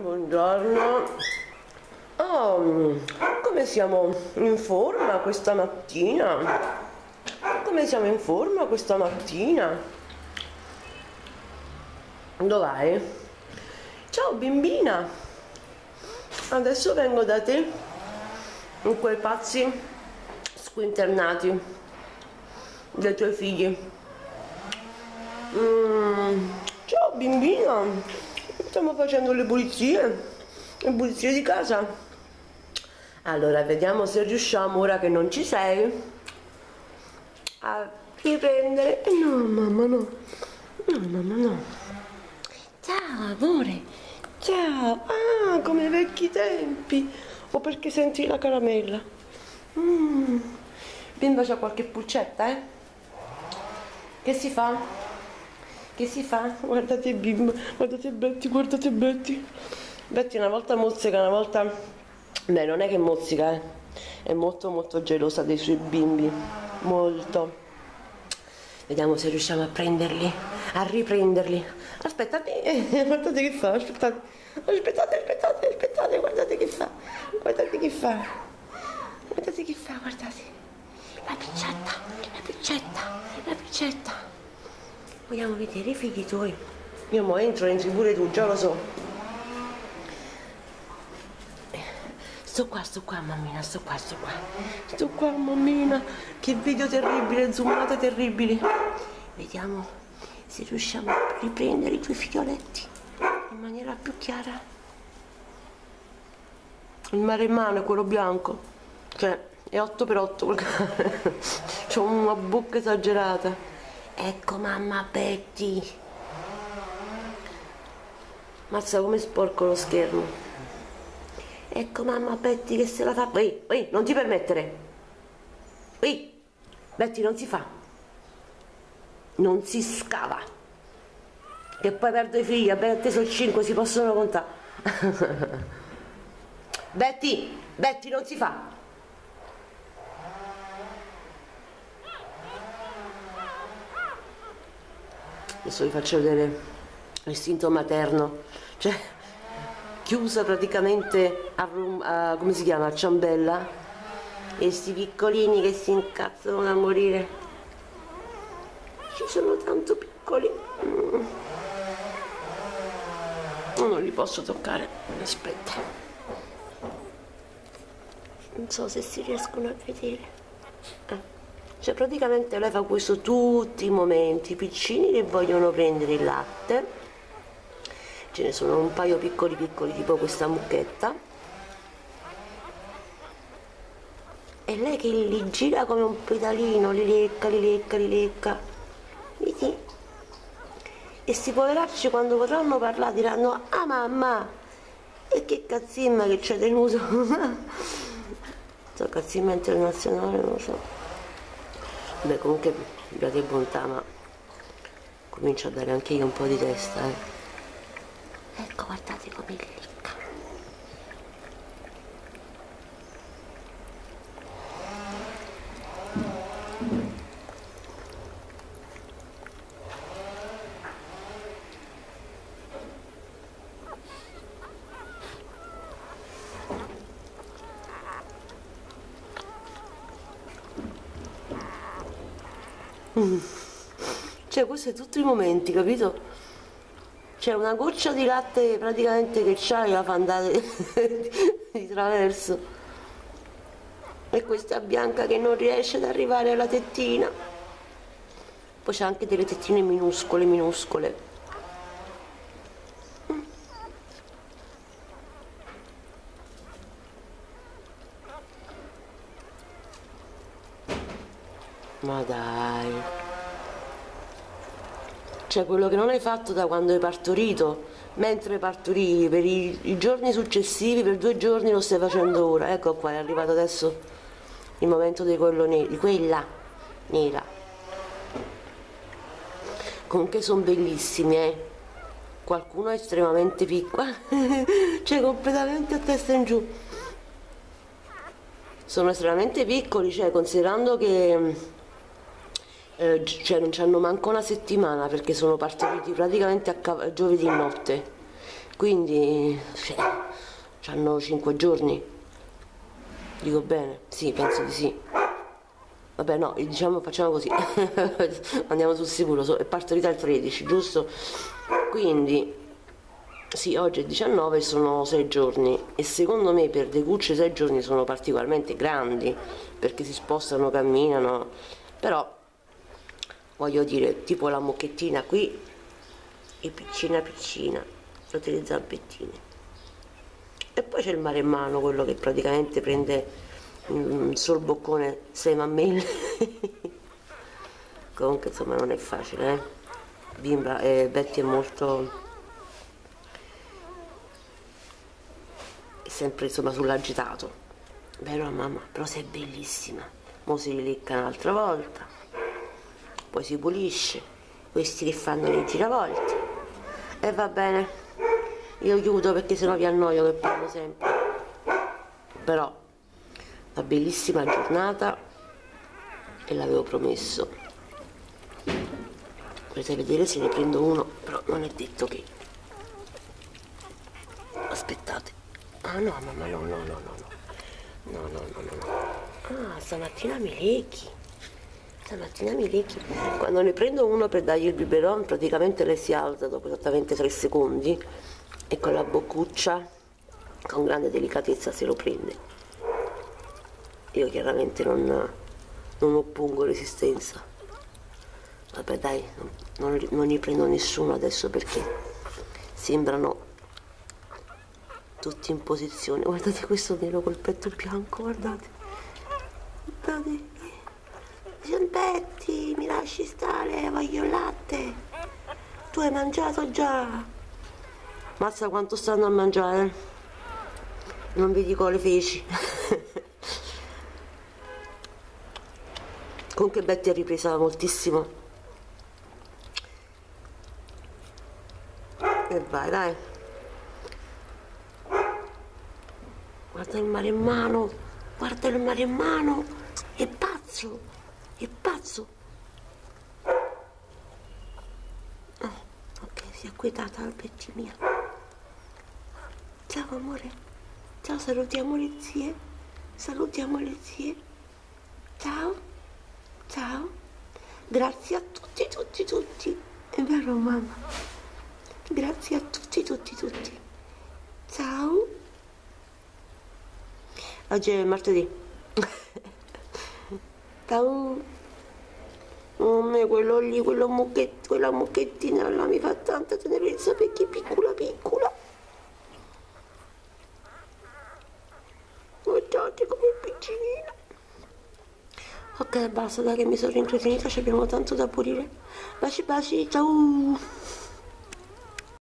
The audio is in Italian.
buongiorno. Oh, come siamo in forma questa mattina? Come siamo in forma questa mattina? Dov'hai? Ciao bimbina. Adesso vengo da te. In quei pazzi squinternati dei tuoi figli. Mm, ciao bimbina. Stiamo facendo le pulizie. Le pulizie di casa. Allora, vediamo se riusciamo, ora che non ci sei, a riprendere. No, mamma, no. No, mamma, no. Ciao, amore. Ciao. Ah, come ai vecchi tempi. O perché senti la caramella. Mm. Bimba c'ha qualche pulcetta, eh? Che si fa? Che si fa? Guardate bimba, guardate Betty, guardate Betty. Betty una volta mozzica, una volta Beh, non è che mozzica, eh. È molto molto gelosa dei suoi bimbi. Molto. Vediamo se riusciamo a prenderli, a riprenderli. Aspettate, eh, guardate che fa, aspettate. Aspettate, aspettate, aspettate, guardate che fa. Guardate che fa. Guardate che fa, guardate. La piccetta, la piccetta, la piccetta. Vogliamo vedere i figli tuoi. Io mo entro, entri pure tu, già lo so. Sto qua, sto qua, mammina, sto qua, sto qua. Sto qua, mammina. Che video terribile, zoomate terribili. Vediamo se riusciamo a riprendere i tuoi figlioletti in maniera più chiara. Il maremmano è quello bianco. Cioè, è 8x8 C'ho una bocca esagerata. Ecco mamma Betty. Mazza come sporco lo schermo. Ecco mamma Betty che se la fa. Ehi, ehi, non ti permettere. Ehi, Betty non si fa. Non si scava. Che poi perdo i figli, a te sono 5, si possono contare. Betty, Betty non si fa. Adesso vi faccio vedere l'istinto materno. Cioè, chiusa praticamente a, a, come si chiama, a ciambella. E sti piccolini che si incazzano da morire. Ci sono tanto piccoli. Mm. non li posso toccare. Aspetta. Non so se si riescono a vedere. Eh. Cioè praticamente lei fa questo tutti i momenti i piccini che vogliono prendere il latte. Ce ne sono un paio piccoli piccoli tipo questa mucchetta. E lei che li gira come un pedalino li lecca, li lecca, li lecca. Vedi? e sti poveracci quando potranno parlare diranno ah mamma e che cazzimma che c'è tenuto. So cazzimma internazionale non lo so beh comunque abbiate bontà ma comincio a dare anche io un po' di testa eh. Ecco guardate come lecca mm. cioè questo è tutti i momenti capito? C'è una goccia di latte praticamente che c'ha e la fa andare di traverso. E questa bianca che non riesce ad arrivare alla tettina. Poi c'è anche delle tettine minuscole minuscole ma dai cioè quello che non hai fatto da quando hai partorito, mentre partorivi per i, i giorni successivi, per due giorni lo stai facendo ora. Ecco qua, è arrivato adesso il momento di, ne di quella nera. Comunque sono bellissimi, eh. Qualcuno è estremamente piccolo, cioè completamente a testa in giù. Sono estremamente piccoli, cioè considerando che eh, cioè non c'hanno manco una settimana perché sono partiti praticamente a giovedì notte. Quindi cioè, hanno 5 giorni. Dico bene? Sì penso di sì. Vabbè no diciamo facciamo così. Andiamo sul sicuro è partorita il 13 giusto? Quindi sì oggi è 19 sono 6 giorni. E secondo me per dei cucci 6 giorni sono particolarmente grandi perché si spostano camminano. Però voglio dire tipo la mocchettina qui è piccina piccina fate le zampettine e poi c'è il maremmano quello che praticamente prende un sol boccone sei mammelle. Comunque insomma non è facile eh? bimba eh, Betty è molto è sempre insomma sull'agitato. Vero mamma? Però sei bellissima. Mo si rilecca un'altra volta poi si pulisce questi che fanno le giravolte e va bene io chiudo perché sennò vi annoio che parlo sempre però una bellissima giornata e l'avevo promesso volete vedere se ne prendo uno però non è detto che aspettate ah no mamma no no no no no no no no no ah stamattina mi lecchi stamattina mi lecchi quando ne prendo uno per dargli il biberon praticamente lei si alza dopo esattamente 3 secondi e con la boccuccia con grande delicatezza se lo prende. Io chiaramente non, non oppongo resistenza vabbè dai non, non li prendo nessuno adesso perché sembrano tutti in posizione. Guardate questo nero col petto bianco guardate Giambetti mi lasci stare voglio il latte. Tu hai mangiato già. Mazza quanto stanno a mangiare. Non vi dico le feci. Comunque Betty ha ripresa moltissimo. E vai dai. Guarda il mare in mano guarda il mare in mano. È pazzo è pazzo oh, ok si è acquietata Betty mia ciao amore ciao salutiamo le zie salutiamo le zie ciao Ciao. Grazie a tutti, tutti, tutti. È vero mamma? Grazie a tutti, tutti, tutti. Ciao. Oggi è martedì. Ciao. Oh, quello lì, quello mucchett, quella mucchettina là mi fa tanta tenerezza perché è piccola piccola. Guardate come è piccolina. Ok, basta, dai che mi sono rincretinita, ci abbiamo tanto da pulire. Baci baci, ciao!